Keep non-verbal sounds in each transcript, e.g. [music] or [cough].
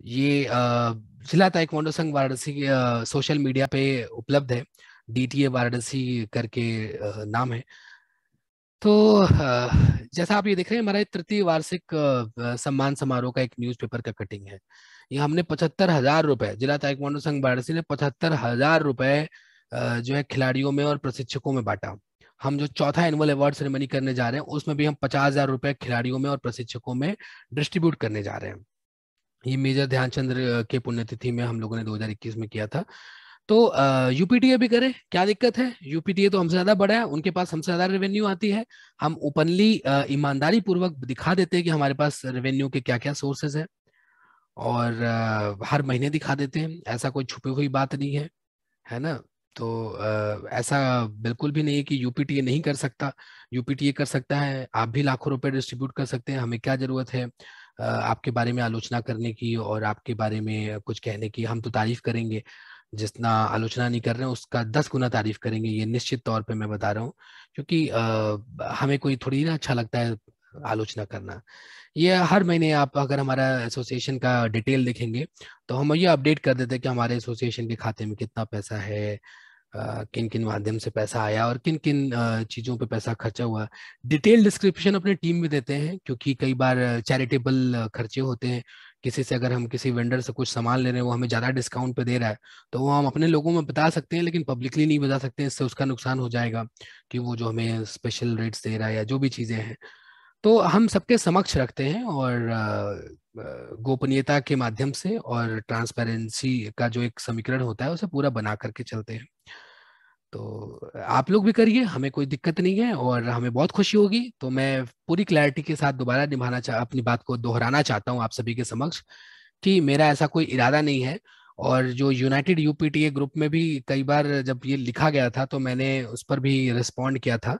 ये जिला ताइक्वांडो संघ वाराणसी सोशल मीडिया पे उपलब्ध है। डी वाराणसी करके नाम है। तो जैसा आप ये देख रहे हैं, हमारा तृतीय वार्षिक सम्मान समारोह का एक न्यूज़पेपर का कटिंग है। ये हमने पचहत्तर हज़ार रुपए, जिला ताइक्वांडो संघ वाराणसी ने पचहत्तर हज़ार रुपए जो है खिलाड़ियों में और प्रशिक्षकों में बांटा। हम जो चौथा एनुअल अवार्ड सेरेमनी करने जा रहे हैं उसमें भी हम पचास हज़ार रुपए खिलाड़ियों में और प्रशिक्षकों में डिस्ट्रीब्यूट करने जा रहे हैं। ये मेजर ध्यानचंद के पुण्यतिथि में हम लोगों ने 2021 में किया था। तो यूपीटीए भी करें क्या दिक्कत है? यूपीटीए तो हमसे ज़्यादा बड़ा है उनके पास हमसे ज़्यादा रेवेन्यू आती है। हम ओपनली ईमानदारी पूर्वक दिखा देते हैं कि हमारे पास रेवेन्यू के क्या क्या सोर्सेज है और आ, हर महीने दिखा देते हैं। ऐसा कोई छुपी हुई बात नहीं है है ना? तो आ, ऐसा बिल्कुल भी नहीं है कि यूपीटीए नहीं कर सकता। यूपीटीए कर सकता है आप भी लाखों रुपए डिस्ट्रीब्यूट कर सकते हैं हमें क्या ज़रूरत है आपके बारे में आलोचना करने की और आपके बारे में कुछ कहने की हम तो तारीफ़ करेंगे। जितना आलोचना नहीं कर रहे हैं उसका दस गुना तारीफ़ करेंगे ये निश्चित तौर पे मैं बता रहा हूँ। क्योंकि आ, हमें कोई थोड़ी ना अच्छा लगता है आलोचना करना। ये हर महीने आप अगर हमारा एसोसिएशन का डिटेल देखेंगे तो हम ये अपडेट कर देते हैं कि हमारे एसोसिएशन के खाते में कितना पैसा है किन किन माध्यम से पैसा आया और किन किन चीज़ों पे पैसा खर्चा हुआ। डिटेल डिस्क्रिप्शन अपने टीम में देते हैं, क्योंकि कई बार चैरिटेबल खर्चे होते हैं। किसी से अगर हम किसी वेंडर से कुछ सामान ले रहे हैं, वो हमें ज़्यादा डिस्काउंट पे दे रहा है तो वो हम अपने लोगों में बता सकते हैं, लेकिन पब्लिकली नहीं बता सकते, इससे उसका नुकसान हो जाएगा कि वो जो हमें स्पेशल रेट्स दे रहा है या जो भी चीज़ें हैं। तो हम सबके समक्ष रखते हैं और गोपनीयता के माध्यम से और ट्रांसपेरेंसी का जो एक समीकरण होता है उसे पूरा बना करके चलते हैं। तो आप लोग भी करिए, हमें कोई दिक्कत नहीं है और हमें बहुत खुशी होगी। तो मैं पूरी क्लैरिटी के साथ दोबारा निभाना चाह अपनी बात को दोहराना चाहता हूँ आप सभी के समक्ष कि मेरा ऐसा कोई इरादा नहीं है और जो यूनाइटेड यूपीटीए ग्रुप में भी कई बार जब ये लिखा गया था तो मैंने उस पर भी रिस्पॉन्ड किया था।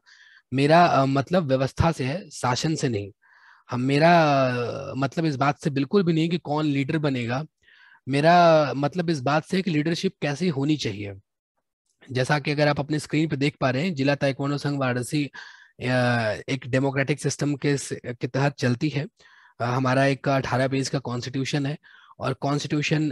मेरा मतलब व्यवस्था से है, शासन से नहीं। हम मेरा मतलब इस बात से बिल्कुल भी नहीं कि कौन लीडर बनेगा। मेरा मतलब इस बात से है कि लीडरशिप कैसी होनी चाहिए। जैसा कि अगर आप अपने स्क्रीन पर देख पा रहे हैं, जिला ताइक्वांडो संघ वाराणसी एक डेमोक्रेटिक सिस्टम के के तहत चलती है। हमारा एक अठारह पेज का कॉन्स्टिट्यूशन है। और कॉन्स्टिट्यूशन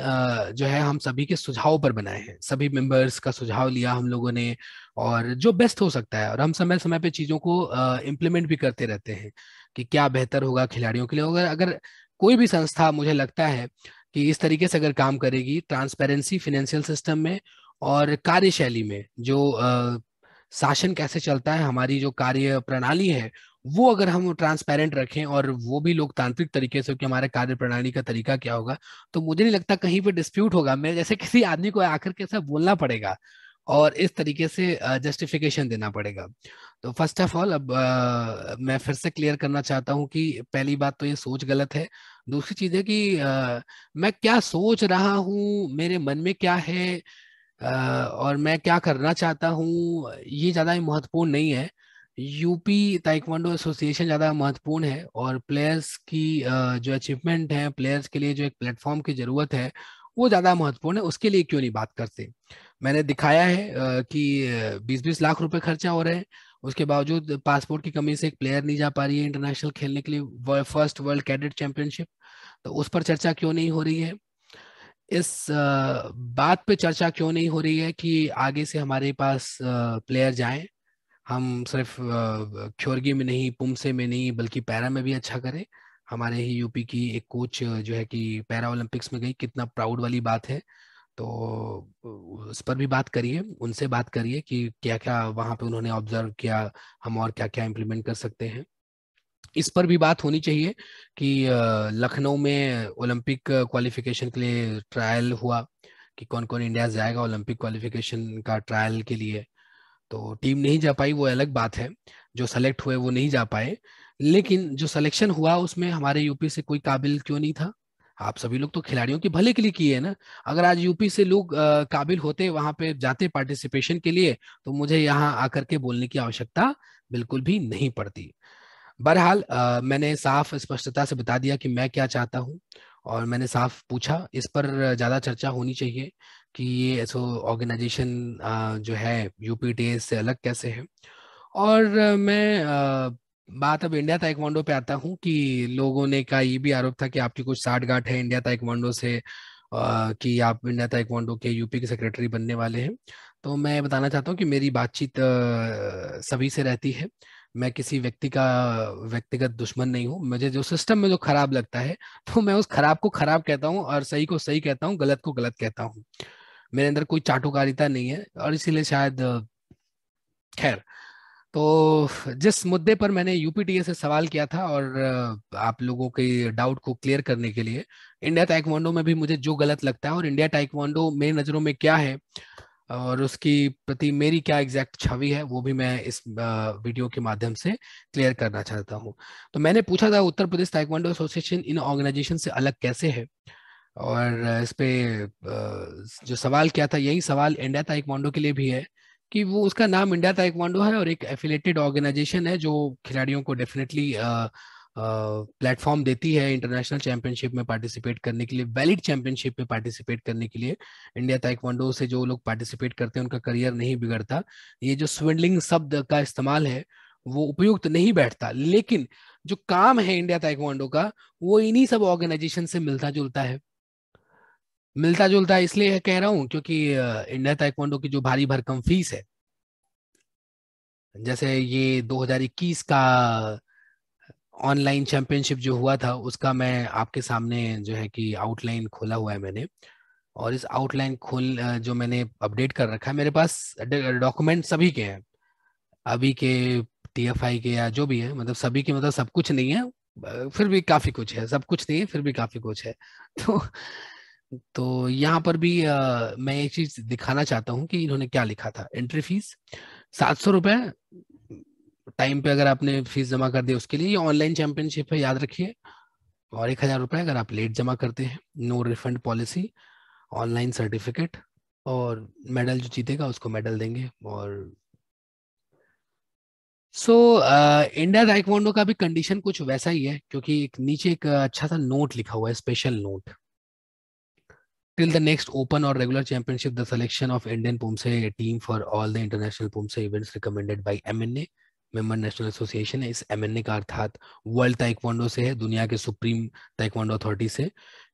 जो है हम सभी के सुझाव पर बनाए हैं। सभी मेंबर्स का सुझाव लिया हम लोगों ने और जो बेस्ट हो सकता है और हम समय समय पे चीज़ों को इम्प्लीमेंट भी करते रहते हैं कि क्या बेहतर होगा खिलाड़ियों के लिए। अगर अगर कोई भी संस्था मुझे लगता है कि इस तरीके से अगर काम करेगी ट्रांसपेरेंसी फिनेंशियल सिस्टम में और कार्यशैली में जो आ, शासन कैसे चलता है हमारी जो कार्य प्रणाली है वो अगर हम ट्रांसपेरेंट रखें और वो भी लोकतांत्रिक तरीके से कि हमारे कार्य प्रणाली का तरीका क्या होगा तो मुझे नहीं लगता कहीं पे डिस्प्यूट होगा। मैं जैसे किसी आदमी को आकर के ऐसा बोलना पड़ेगा और इस तरीके से जस्टिफिकेशन देना पड़ेगा। तो फ़र्स्ट ऑफ़ ऑल अब आ, मैं फिर से क्लियर करना चाहता हूँ कि पहली बात तो ये सोच गलत है। दूसरी चीज़ है कि आ, मैं क्या सोच रहा हूँ मेरे मन में क्या है आ, और मैं क्या करना चाहता हूँ ये ज़्यादा महत्वपूर्ण नहीं है। यूपी ताइक्वांडो एसोसिएशन ज़्यादा महत्वपूर्ण है और प्लेयर्स की जो अचीवमेंट है, प्लेयर्स के लिए जो एक प्लेटफॉर्म की ज़रूरत है, वो ज़्यादा महत्वपूर्ण है। उसके लिए क्यों नहीं बात करते? मैंने दिखाया है कि बीस बीस लाख रुपए खर्चा हो रहे हैं। उसके बावजूद पासपोर्ट की कमी से एक प्लेयर नहीं जा पा रही है इंटरनेशनल खेलने के लिए फ़र्स्ट वर्ल्ड कैडेट चैंपियनशिप। तो उस पर चर्चा क्यों नहीं हो रही है? इस बात पे चर्चा क्यों नहीं हो रही है कि आगे से हमारे पास प्लेयर जाएँ? हम सिर्फ़ ख्योरगी में नहीं, पुमसे में नहीं, बल्कि पैरा में भी अच्छा करें। हमारे ही यूपी की एक कोच जो है कि पैरा ओलंपिक्स में गई, कितना प्राउड वाली बात है। तो उस पर भी बात करिए, उनसे बात करिए कि क्या क्या वहाँ पे उन्होंने ऑब्ज़र्व किया, हम और क्या क्या इम्प्लीमेंट कर सकते हैं। इस पर भी बात होनी चाहिए कि लखनऊ में ओलंपिक क्वालिफिकेशन के लिए ट्रायल हुआ कि कौन कौन इंडिया जाएगा ओलंपिक क्वालिफिकेशन का ट्रायल के लिए। तो टीम नहीं जा पाई, वो अलग बात है। जो सेलेक्ट हुए, वो नहीं जा पाए। लेकिन जो सिलेक्शन हुआ, उसमें हमारे यूपी से कोई काबिल क्यों नहीं था? आप सभी लोग तो खिलाड़ियों के भले के लिए किए ना? अगर आज यूपी से लोग काबिल होते, वहाँ पे जाते पार्टिसिपेशन के लिए तो मुझे यहाँ आकर के बोलने की आवश्यकता बिल्कुल भी नहीं पड़ती। बहरहाल मैंने साफ़ स्पष्टता से बता दिया कि मैं क्या चाहता हूँ, और मैंने साफ़ पूछा। इस पर ज़्यादा चर्चा होनी चाहिए। कि ये ऐसो ऑर्गेनाइजेशन जो है, यूपी से अलग कैसे है? और मैं बात अब इंडिया ताइक्वांडो पे आता हूँ कि लोगों ने का ये भी आरोप था कि आपकी कुछ साठ गांठ है इंडिया ताइक्वांडो से कि आप इंडिया ताइक्वांडो के यूपी के सेक्रेटरी बनने वाले हैं। तो मैं बताना चाहता हूँ कि मेरी बातचीत सभी से रहती है। मैं किसी व्यक्ति का, व्यक्तिगत दुश्मन नहीं हूँ। मुझे जो सिस्टम में जो खराब लगता है तो मैं उस खराब को खराब कहता हूँ और सही को सही कहता हूँ, गलत को गलत कहता हूँ। मेरे अंदर कोई चाटुकारिता नहीं है और इसीलिए शायद खैर। तो जिस मुद्दे पर मैंने यूपीटीए से सवाल किया था और आप लोगों के डाउट को क्लियर करने के लिए, इंडिया टाइकवांडो में भी मुझे जो गलत लगता है और इंडिया टाइकवांडो मेरी नज़रों में क्या है और उसकी प्रति मेरी क्या एग्जैक्ट छवि है, वो भी मैं इस वीडियो के माध्यम से क्लियर करना चाहता हूँ। तो मैंने पूछा था उत्तर प्रदेश ताइक्वांडो एसोसिएशन इन ऑर्गेनाइजेशन से अलग कैसे है? और इस पे जो सवाल किया था, यही सवाल इंडिया ताइक्वांडो के लिए भी है कि वो, उसका नाम इंडिया ताइक्वांडो है और एक एफिलेटेड ऑर्गेनाइजेशन है जो खिलाड़ियों को डेफिनेटली प्लेटफॉर्म देती है इंटरनेशनल चैंपियनशिप में पार्टिसिपेट करने के लिए, वैलिड चैंपियनशिप में पार्टिसिपेट करने के लिए। इंडिया ताइक्वांडो से जो लोग पार्टिसिपेट करते हैं, उनका करियर नहीं बिगड़ता। ये जो स्विंडलिंग शब्द का इस्तेमाल है, वो उपयुक्त नहीं बैठता। लेकिन जो काम है इंडिया ताइक्वांडो का, वो इन्हीं सब ऑर्गेनाइजेशन से मिलता जुलता है। मिलता जुलता इसलिए कह रहा हूँ क्योंकि इंडिया ताइक्वांडो की जो भारी भरकम फ़ीस है, जैसे ये 2021 का ऑनलाइन चैंपियनशिप जो हुआ था, उसका मैं आपके सामने जो है कि आउटलाइन खोला हुआ है मैंने। और इस आउटलाइन खोल जो मैंने अपडेट कर रखा है, मेरे पास डॉक्यूमेंट सभी के हैं। अभी के टीएफआई के या जो भी है मतलब सभी के मतलब सब कुछ नहीं है फिर भी काफ़ी कुछ है, सब कुछ नहीं है, फिर भी काफ़ी कुछ है। [laughs] तो तो यहाँ पर भी आ, मैं एक चीज़ दिखाना चाहता हूँ कि इन्होंने क्या लिखा था? एंट्री फ़ीस सात सौ रुपए। टाइम पे अगर आपने फ़ीस जमा कर दी उसके लिए ये ऑनलाइन चैंपियनशिप है याद रखिए। और एक हज़ार रुपए अगर आप लेट जमा करते हैं no refund policy online certificate और मेडल जो जीतेगा उसको मेडल देंगे और सो इंडिया ताइक्वांडो का भी कंडीशन कुछ वैसा ही है क्योंकि एक नीचे एक अच्छा सा नोट लिखा हुआ है special note till the next open और regular championship the selection of Indian poomsae team for all the international poomsae events recommended by MNA member national association है इस एमएनए का अर्थात वर्ल्ड ताइक्वांडो से है दुनिया के सुप्रीम ताइक्वांडो अथॉरिटी से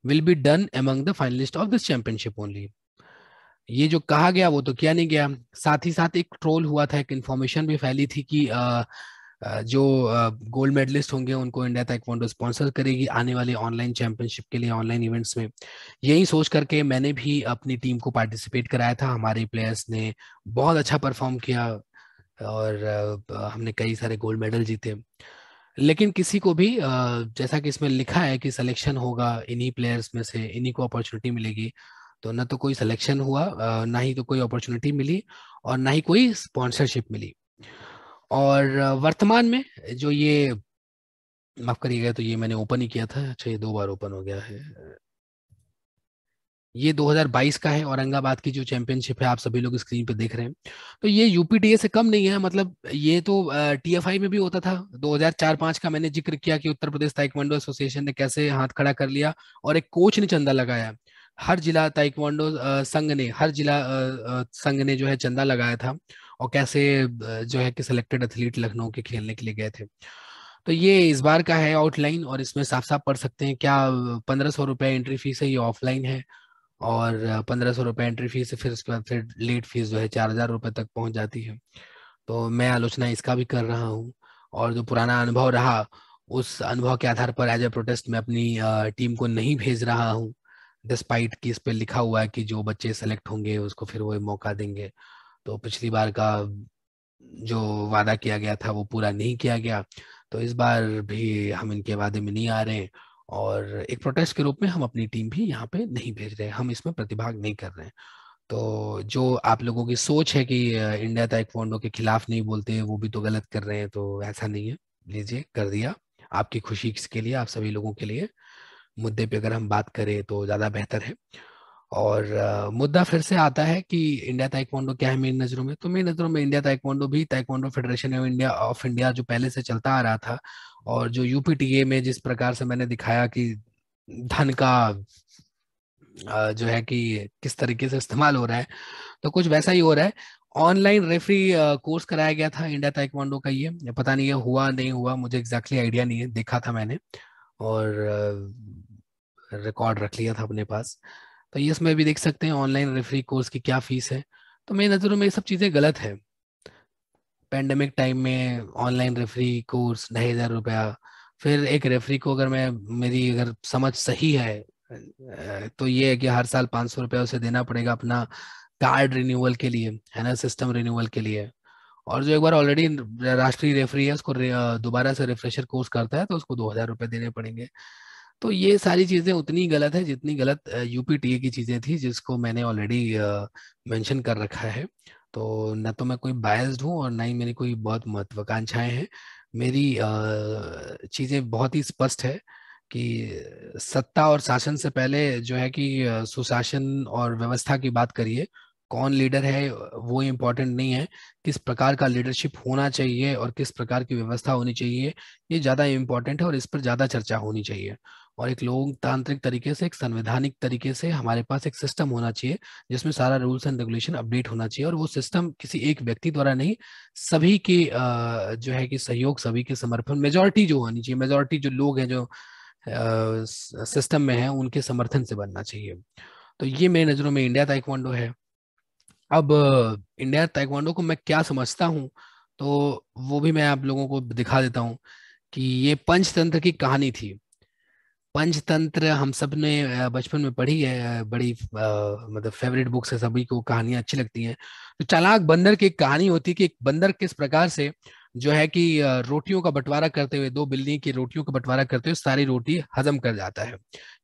will be done among the finalist of this championship only ये जो कहा गया वो तो किया नहीं गया। साथ ही साथ एक ट्रोल हुआ था एक इन्फॉर्मेशन भी फैली थी कि आ, जो गोल्ड मेडलिस्ट होंगे उनको इंडिया ताइक्वांडो स्पॉन्सर करेगी आने वाले ऑनलाइन चैंपियनशिप के लिए ऑनलाइन इवेंट्स में। यही सोच करके मैंने भी अपनी टीम को पार्टिसिपेट कराया था। हमारे प्लेयर्स ने बहुत अच्छा परफॉर्म किया और हमने कई सारे गोल्ड मेडल जीते। लेकिन किसी को भी जैसा कि इसमें लिखा है कि सिलेक्शन होगा इन्हीं प्लेयर्स में से, इन्हीं को अपॉर्चुनिटी मिलेगी तो ना तो कोई सिलेक्शन हुआ ना ही तो कोई अपॉर्चुनिटी मिली और ना ही कोई स्पॉन्सरशिप मिली। और वर्तमान में जो ये, माफ़ करिएगा तो ये मैंने ओपन ही किया था अच्छा ये दो बार ओपन हो गया है। ये 2022 का है, औरंगाबाद की जो चैंपियनशिप है, आप सभी लोग स्क्रीन पे देख रहे हैं। तो ये यूपीटीए से कम नहीं है मतलब ये तो टीएफआई में भी होता था। 2004-5 का मैंने ज़िक्र किया कि उत्तर प्रदेश ताइक्वांडो एसोसिएशन ने कैसे हाथ खड़ा कर लिया और एक कोच ने चंदा लगाया। हर जिला ताइक्वांडो संघ ने, हर जिला संघ ने जो है चंदा लगाया था। और कैसे जो है कि सिलेक्टेड एथलीट लखनऊ के खेलने के लिए गए थे। तो ये इस बार का है आउटलाइन और इसमें साफ़ साफ़ पढ़ सकते हैं क्या पंद्रह सौ रुपए एंट्री फ़ीस है, ये ऑफलाइन है। और पंद्रह सौ रुपये एंट्री फ़ीस फिर उसके बाद फिर लेट फ़ीस जो है चार हज़ार रुपये तक पहुँच जाती है। तो मैं आलोचना इसका भी कर रहा हूँ। और जो पुराना अनुभव रहा, उस अनुभव के आधार पर एज ए प्रोटेस्ट मैं अपनी टीम को नहीं भेज रहा हूँ। डिस्पाइट की इस पर लिखा हुआ है कि जो बच्चे सेलेक्ट होंगे, उसको फिर वो मौका देंगे। तो पिछली बार का जो वादा किया गया था, वो पूरा नहीं किया गया। तो इस बार भी हम इनके वादे में नहीं आ रहे और एक प्रोटेस्ट के रूप में हम अपनी टीम भी यहाँ पे नहीं भेज रहे हम इसमें प्रतिभाग नहीं कर रहे हैं। तो जो आप लोगों की सोच है कि इंडिया ताइक्वांडो के खिलाफ नहीं बोलते वो भी तो गलत कर रहे हैं तो ऐसा नहीं है। लीजिए, कर दिया। आपकी खुशी के लिए, आप सभी लोगों के लिए। मुद्दे पे अगर हम बात करें तो ज़्यादा बेहतर है। और आ, मुद्दा फिर से आता है कि इंडिया ताइक्वांडो क्या है मेरी नज़रों में? तो मेरी नज़रों में इंडिया ताइक्वांडो भी taekwondo federation of India of India जो पहले से चलता आ रहा था और जो यूपीटीए में जिस प्रकार से मैंने दिखाया कि धन का जो है कि किस तरीके से इस्तेमाल हो रहा है तो कुछ वैसा ही हो रहा है। ऑनलाइन रेफरी कोर्स कराया गया था इंडिया ताइक्वांडो का ये पता नहीं है हुआ नहीं हुआ मुझे एग्जैक्टली आइडिया नहीं है देखा था मैंने और रिकॉर्ड रख लिया था अपने पास। तो ये इसमें भी देख सकते हैं ऑनलाइन रेफरी कोर्स की क्या फ़ीस है। तो मेरी नज़रों में ये सब चीज़ें गलत है। पेंडेमिक टाइम में ऑनलाइन रेफरी कोर्स ढाई हज़ार रुपया, फिर एक रेफरी को अगर मैं, मेरी अगर समझ सही है तो ये है कि हर साल पाँच सौ रुपया उसे देना पड़ेगा अपना कार्ड रिन्यूअल के लिए, है ना सिस्टम रिन्यूअल के लिए। और जो एक बार ऑलरेडी राष्ट्रीय रेफरी है, उसको दोबारा से रिफ्रेशर कोर्स करता है तो उसको दो हज़ार रुपये देने पड़ेंगे। तो ये सारी चीज़ें उतनी गलत है जितनी गलत यूपीटीए की चीज़ें थी जिसको मैंने ऑलरेडी मेंशन कर रखा है। तो न तो मैं कोई बायस्ड हूँ और ना ही मेरी कोई बहुत महत्वाकांक्षाएँ हैं। मेरी चीज़ें बहुत ही स्पष्ट है कि सत्ता और शासन से पहले जो है कि सुशासन और व्यवस्था की बात करिए, कौन लीडर है वो इम्पोर्टेंट नहीं है। किस प्रकार का लीडरशिप होना चाहिए और किस प्रकार की व्यवस्था होनी चाहिए, ये ज़्यादा इम्पोर्टेंट है और इस पर ज़्यादा चर्चा होनी चाहिए। और एक लोकतांत्रिक तरीके से, एक संवैधानिक तरीके से हमारे पास एक सिस्टम होना चाहिए, जिसमें सारा रूल्स एंड रेगुलेशन अपडेट होना चाहिए और वो सिस्टम किसी एक व्यक्ति द्वारा नहीं, सभी के जो है कि सहयोग, सभी के समर्थन मेजोरिटी जो होनी चाहिए, मेजोरिटी जो लोग हैं, जो सिस्टम में है, उनके समर्थन से बनना चाहिए। तो ये मेरी नज़रों में इंडिया ताइक्वांडो है। अब, इंडिया ताइक्वांडो को मैं क्या समझता हूँ तो वो भी मैं आप लोगों को दिखा देता हूँ कि ये पंचतंत्र की कहानी थी। पंचतंत्र हम सबने बचपन में पढ़ी है, बड़ी मतलब फेवरेट बुक्स है सभी को कहानियाँ अच्छी लगती हैं। तो चालाक बंदर की एक कहानी होती है कि एक बंदर किस प्रकार से जो है कि रोटियों का बंटवारा करते हुए, दो बिल्ली की रोटियों का बंटवारा करते हुए सारी रोटी हजम कर जाता है।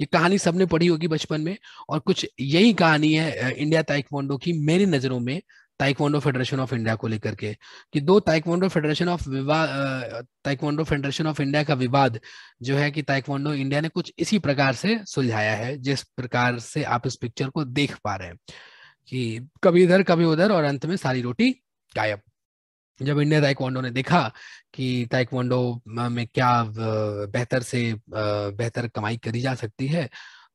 ये कहानी सबने पढ़ी होगी बचपन में और कुछ यही कहानी है इंडिया ताइक्वांडो की, मेरी नज़रों में। ताइक्वांडो फेडरेशन ऑफ़ इंडिया को लेकर के कि दो ताइक्वांडो फेडरेशन ऑफ़ विवाद ताइक्वांडो फेडरेशन ऑफ़ इंडिया का विवाद जो है कि ताइक्वांडो इंडिया ने कुछ इसी प्रकार से सुलझाया है, जिस प्रकार से आप इस पिक्चर को देख पा रहे हैं कि कभी इधर, कभी उधर और अंत में सारी रोटी गायब। जब इंडिया ताइक्वांडो ने देखा कि ताइक्वांडो में क्या बेहतर से बेहतर कमाई करी जा सकती है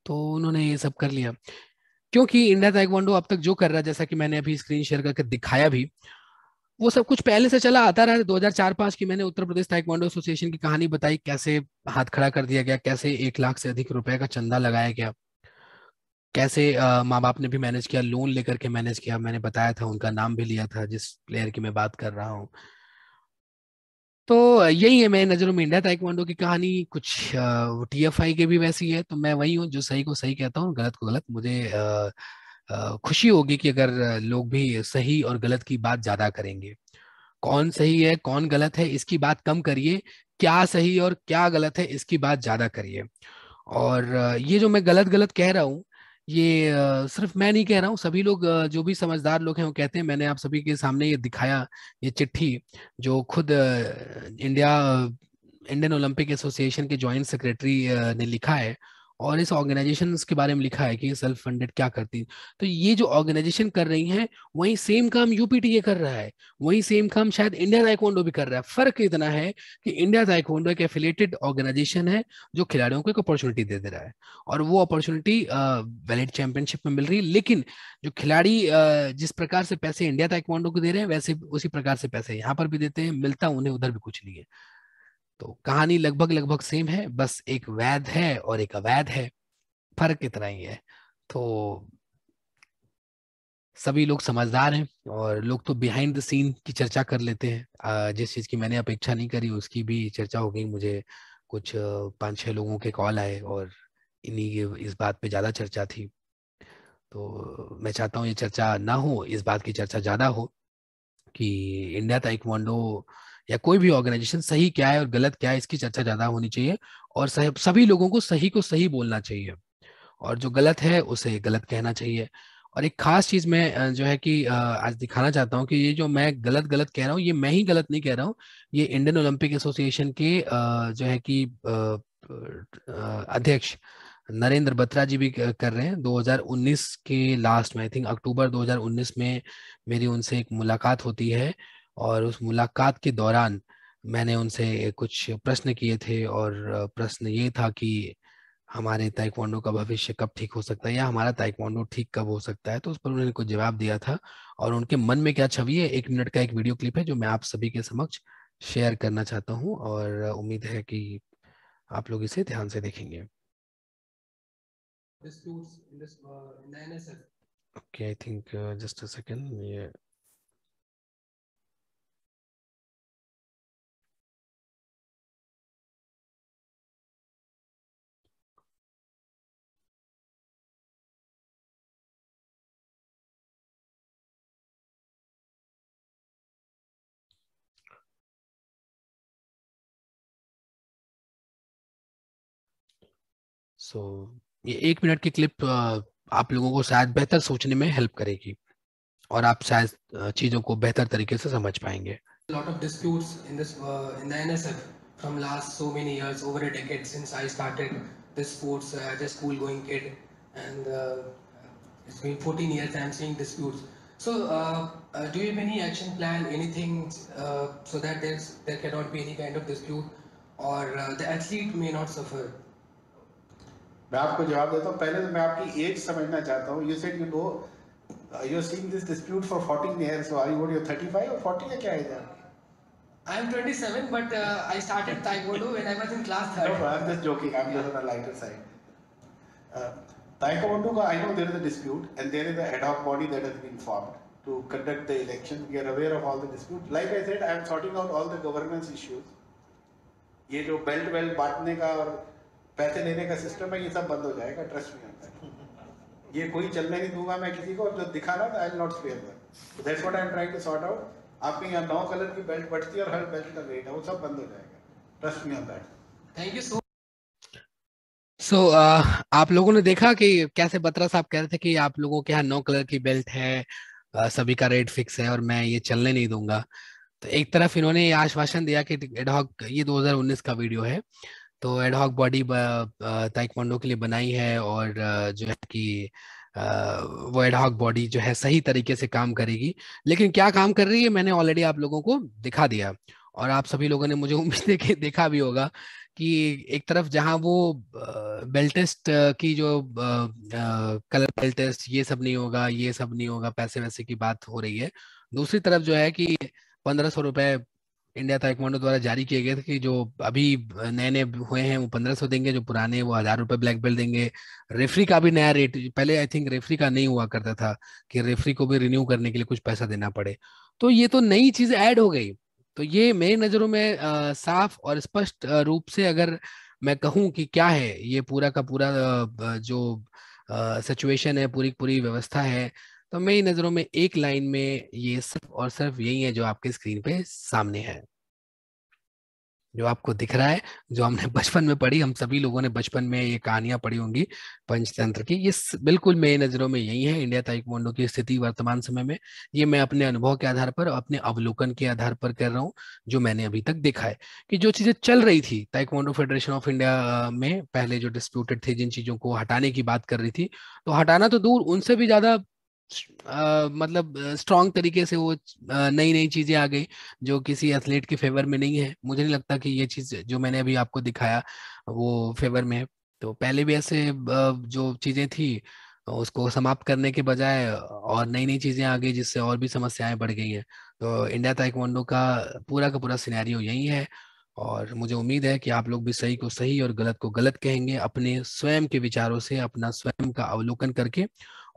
तो उन्होंने ये सब कर लिया। क्योंकि इंडिया ताइक्वांडो अब तक जो कर रहा है, जैसा कि मैंने अभी स्क्रीन शेयर करके दिखाया भी, वो सब कुछ पहले से चला आता रहा है। दो हज़ार चार पाँच की मैंने उत्तर प्रदेश ताइक्वांडो एसोसिएशन की कहानी बताई, कैसे हाथ खड़ा कर दिया गया, कैसे एक लाख से अधिक रुपए का चंदा लगाया गया, कैसे माँ बाप ने भी मैनेज किया लोन लेकर के मैनेज किया, मैंने बताया था, उनका नाम भी लिया था, जिस प्लेयर की मैं बात कर रहा हूँ। तो यही है मैं नज़रों में इंडिया ताइक्वांडो की कहानी। कुछ टी एफ़ आई के भी वैसी है तो मैं वही हूँ जो सही को सही कहता हूँ, गलत को गलत। मुझे खुशी होगी कि अगर लोग भी सही और गलत की बात ज़्यादा करेंगे। कौन सही है, कौन गलत है, इसकी बात कम करिए। क्या सही और क्या गलत है, इसकी बात ज़्यादा करिए। और ये जो मैं गलत गलत कह रहा हूँ ये सिर्फ़ मैं नहीं कह रहा हूँ, सभी लोग जो भी समझदार लोग हैं, वो कहते हैं, मैंने आप सभी के सामने ये दिखाया, ये चिट्ठी जो खुद इंडिया, इंडियन ओलंपिक एसोसिएशन के ज्वाइंट सेक्रेटरी ने लिखा है और इस ऑर्गेनाइजेशन के बारे में लिखा है कि सेल्फ फंडेड क्या करती है। तो ये जो ऑर्गेनाइजेशन कर रही हैं, वही सेम काम यूपीटीए कर रहा है। वही सेम काम शायद इंडिया ताइकोंडो भी कर रहा है। फ़र्क इतना है कि इंडिया ताइकोंडो एक एफिलेटेड ऑर्गेनाइजेशन है, जो खिलाड़ियों को एक अपॉर्चुनिटी दे दे रहा है। और वो अपॉर्चुनिटी वैलिड चैंपियनशिप में मिल रही है। लेकिन जो खिलाड़ी जिस प्रकार से पैसे इंडिया ताइकोंडो को दे रहे हैं, वैसे उसी प्रकार से पैसे यहाँ पर भी देते हैं, मिलता उन्हें उधर भी कुछ नहीं है। तो कहानी लगभग लगभग सेम है, बस एक वैध है और एक अवैध है। फ़र्क इतना ही है। तो सभी लोग समझदार हैं और लोग तो बिहाइंड द सीन की चर्चा कर लेते हैं। जिस चीज़ की मैंने अपेक्षा नहीं करी उसकी भी चर्चा हो गई। मुझे कुछ पाँच छह लोगों के कॉल आए और इन्हीं इस बात पे ज़्यादा चर्चा थी। तो मैं चाहता हूँ ये चर्चा ना हो, इस बात की चर्चा ज़्यादा हो कि इंडिया ताइक्वांडो या कोई भी ऑर्गेनाइजेशन, सही क्या है और गलत क्या है, इसकी चर्चा ज़्यादा होनी चाहिए और सभी लोगों को सही को सही बोलना चाहिए और जो गलत है, उसे गलत कहना चाहिए। और एक खास चीज़ मैं जो है कि आज दिखाना चाहता हूँ कि ये जो मैं गलत गलत कह रहा हूँ, ये मैं ही गलत नहीं कह रहा हूँ, ये इंडियन ओलंपिक एसोसिएशन के जो है कि अध्यक्ष नरेंद्र बत्रा जी भी कर रहे हैं। 2019 के लास्ट में, आई थिंक अक्टूबर 2019 में मेरी उनसे एक मुलाकात होती है। और उस मुलाकात के दौरान मैंने उनसे कुछ प्रश्न किए थे और प्रश्न ये था कि हमारे ताइक्वांडो का भविष्य कब ठीक हो सकता है या हमारा ताइक्वांडो ठीक कब हो सकता है? तो उस पर उन्होंने कुछ जवाब दिया था और उनके मन में क्या छवि है? एक मिनट का एक वीडियो क्लिप है जो मैं आप सभी के समक्ष शेयर करना चाहता हूँ और उम्मीद है कि आप लोग इसे ध्यान से देखेंगे। Okay I think just a second ये सो so, ये एक मिनट की क्लिप आप लोगों को शायद बेहतर सोचने में हेल्प करेगी और आप शायद चीज़ों को बेहतर तरीके से समझ पाएँगे lot of disputes in this uh, in the NSF from last so many years over a decade since I started this sports uh, as a school going kid and uh, it's been 14 years I'm seeing disputes so uh, uh, do you have any action plan anything uh, so that there's there cannot be any kind of dispute or uh, the athlete may not suffer मैं आपको जवाब देता हूँ पहले तो मैं आपकी as समझना चाहता हूँ you said you know you seeing this dispute for 14 years so are you what you 35 और 40 या क्या है इधर I am 27 but uh, I started taekwondo when I was in class 3rd. No, I'm just joking. I'm just on the lighter side. Uh, taekwondo ka, I know there is a dispute and there is an ad hoc body that has been formed to conduct the election. We are aware of all the disputes. Like I said, I am sorting out all the governance issues. ये जो belt belt बांटने का और पैसे लेने का system है ये सब बंद हो जाएगा ट्रस्ट में आता है ये कोई चलने नहीं दूँगा मैं किसी को जो दिखाना था I not spare that that's what I am trying to sort out आपके यहाँ नौ कलर की बेल्ट बढ़ती है और हर बेल्ट का रेट है वो सब बंद हो जाएगा. Trust me on that thank you so so so, uh, आप लोगों ने देखा कि कैसे बत्रा साहब कह रहे थे कि आप लोगों के यहाँ नौ कलर की बेल्ट है uh, सभी का रेट फिक्स है और मैं ये चलने नहीं दूँगा। तो एक तरफ़ इन्होंने ये आश्वासन दिया कि एडहॉक ये 2019 का वीडियो है। तो एडहॉक बॉडी ताइक्वांडो के लिए बनाई है और जो है कि वो एडहॉक बॉडी जो है सही तरीके से काम करेगी। लेकिन क्या काम कर रही है, मैंने ऑलरेडी आप लोगों को दिखा दिया। और आप सभी लोगों ने मुझे [laughs] उम्मीद है कि देखा भी होगा कि एक तरफ़ जहाँ वो बेल टेस्ट की जो कलर बेल टेस्ट ये सब नहीं होगा, ये सब नहीं होगा, पैसे वैसे की बात हो रही है। दूसरी तरफ़ जो है कि पंद्रह सौ रुपए इंडिया ताइक्वांडो द्वारा जारी किए गए थे कि जो अभी नए नए हुए हैं वो पंद्रह सौ देंगे जो पुराने वो हज़ार रुपए ब्लैक बेल्ट देंगे। रेफरी का भी नया रेट पहले आई थिंक रेफरी का नहीं हुआ करता था कि रेफरी को भी रिन्यू करने के लिए कुछ पैसा देना पड़े। तो ये तो नई चीज़ ऐड हो गई। तो ये मेरी नज़रों में आ, साफ़ और स्पष्ट रूप से अगर मैं कहूँ कि क्या है ये पूरा का पूरा जो सिचुएशन है पूरी पूरी व्यवस्था है तो मेरी नज़रों में एक लाइन में ये सिर्फ़ और सिर्फ़ यही है जो आपके स्क्रीन पे सामने है। जो आपको दिख रहा है, जो हमने [laughs] बचपन में पढ़ी, हम सभी लोगों ने बचपन में ये कहानियाँ पढ़ी होंगी पंचतंत्र की। ये बिल्कुल मेरी नज़रों में यही है, इंडिया ताइक्वांडो की स्थिति, वर्तमान समय में। ये मैं अपने अनुभव के आधार पर, अपने अवलोकन के आधार पर कर रहा हूँ, जो मैंने अभी तक देखा है कि जो चीज़ें चल रही थी, ताइक्वांडो फेडरेशन ऑफ़ इंडिया में पहले जो डिस्प्यूटेड थे, जिन चीज़ों को हटाने की बात कर रही थी तो हटाना तो दूर, उनसे भी ज़्यादा मतलब स्ट्रॉन्ग तरीके से वो नई नई चीज़ें आ गई जो किसी एथलीट के फेवर में नहीं है। मुझे नहीं लगता कि ये चीज़ जो मैंने अभी आपको दिखाया, वो फेवर में है। तो पहले भी ऐसे जो चीज़ें थी, उसको समाप्त करने के बजाय और नई नई चीज़ें आ गई जिससे और भी समस्याएँ बढ़ गई हैं। तो इंडिया ताइक्वांडो का पूरा का पूरा सिनेरियो यही है और मुझे उम्मीद है कि आप लोग भी सही को सही और गलत को गलत कहेंगे, अपने स्वयं के विचारों से, अपना स्वयं का अवलोकन करके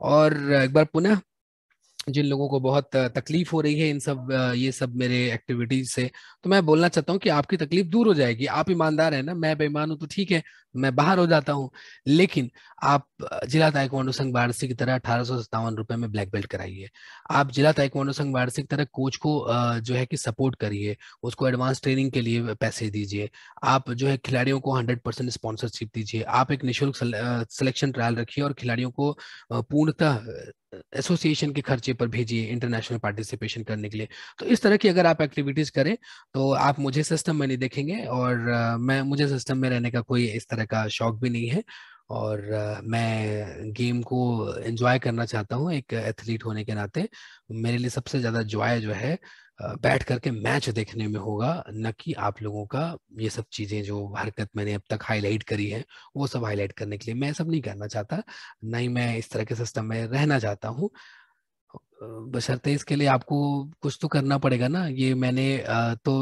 और एक बार पुनः जिन लोगों को बहुत तकलीफ़ हो रही है इन सब, ये सब मेरे एक्टिविटीज़ से तो मैं बोलना चाहता हूँ कि आपकी तकलीफ़ दूर हो जाएगी। आप ईमानदार है ना, मैं बेईमान हूँ तो ठीक है, मैं बाहर हो जाता हूँ। लेकिन आप, जिला ताइक्वांडो संघ वाराणसी की तरह अठारह सौ सत्तावन रुपए में ब्लैक बेल्ट कराइए। आप जिला ताइक्वांडो संघ वाराणसी की तरह कोच को जो है कि सपोर्ट करिए, उसको एडवांस ट्रेनिंग के लिए पैसे दीजिए। आप जो है खिलाड़ियों को हंड्रेड परसेंट स्पॉन्सरशिप दीजिए। आप एक निःशुल्क सिलेक्शन ट्रायल रखिए और खिलाड़ियों को पूर्णतः एसोसिएशन के खर्चे पर भेजिए इंटरनेशनल पार्टिसिपेशन करने के लिए। तो इस तरह की अगर आप एक्टिविटीज़ करें तो आप मुझे सिस्टम में नहीं देखेंगे और मैं, मुझे सिस्टम में रहने का कोई इस तरह का शौक भी नहीं है। और मैं गेम को एंजॉय करना चाहता हूँ एक एथलीट होने के नाते। मेरे लिए सबसे ज़्यादा जॉय जो है बैठ करके मैच देखने में होगा, न कि आप लोगों का ये सब चीज़ें जो हरकत मैंने अब तक हाईलाइट करी है, वो सब हाईलाइट करने के लिए। मैं सब नहीं करना चाहता, ना ही मैं इस तरह के सिस्टम में रहना चाहता हूँ। बशर्ते इसके लिए आपको कुछ तो करना पड़ेगा ना। ये मैंने तो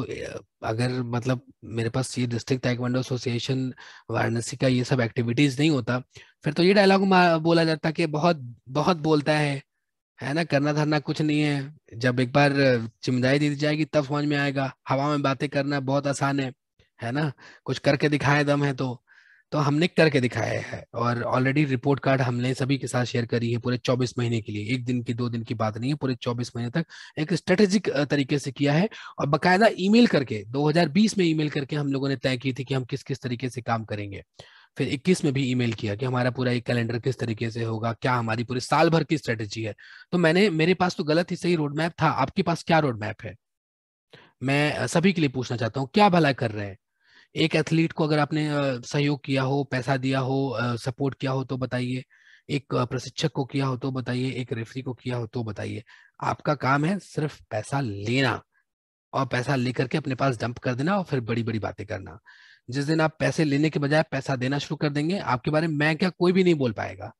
अगर मतलब मेरे पास ये डिस्ट्रिक्ट ताइक्वांडो एसोसिएशन वाराणसी का ये सब एक्टिविटीज़ नहीं होता, फिर तो ये डायलॉग बोला जाता कि बहुत बहुत बोलता है। है ना, करना धरना कुछ नहीं है। जब एक बार चिमदाई दी जाएगी, तब समझ में आएगा, हवा में बातें करना बहुत आसान है है ना? कुछ करके दिखाए दम है तो तो हमने करके दिखाया है और ऑलरेडी रिपोर्ट कार्ड हमने सभी के साथ शेयर करी है पूरे 24 महीने के लिए। एक दिन की, दो दिन की बात नहीं है, पूरे 24 महीने तक एक स्ट्रेटेजिक तरीके से किया है और बकायदा ईमेल करके 2020 में ईमेल करके हम लोगों ने तय की थी कि हम किस किस तरीके से काम करेंगे। फिर 21 में भी ईमेल किया कि हमारा पूरा एक कैलेंडर किस तरीके से होगा, क्या हमारी पूरे साल भर की स्ट्रेटेजी है। तो मैंने, मेरे पास तो गलत ही सही रोड मैप था, आपके पास क्या रोड मैप है? मैं सभी के लिए पूछना चाहता हूँ, क्या भला कर रहे हैं? एक एथलीट को अगर आपने सहयोग किया हो, पैसा दिया हो सपोर्ट किया हो तो बताइए। एक प्रशिक्षक को किया हो तो बताइए, एक रेफरी को किया हो तो बताइए। आपका काम है सिर्फ़ पैसा लेना और पैसा लेकर के अपने पास डंप कर देना और फिर बड़ी बड़ी बातें करना। जिस दिन आप पैसे लेने के बजाय पैसा देना शुरू कर देंगे, आपके बारे में मैं क्या कोई भी नहीं बोल पाएगा।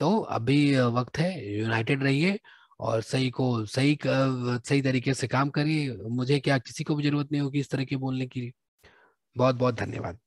तो अभी वक्त है, यूनाइटेड रहिए और सही को, सही सही तरीके से काम करिए। मुझे क्या किसी को भी ज़रूरत नहीं होगी इस तरह के बोलने की बहुत बहुत धन्यवाद।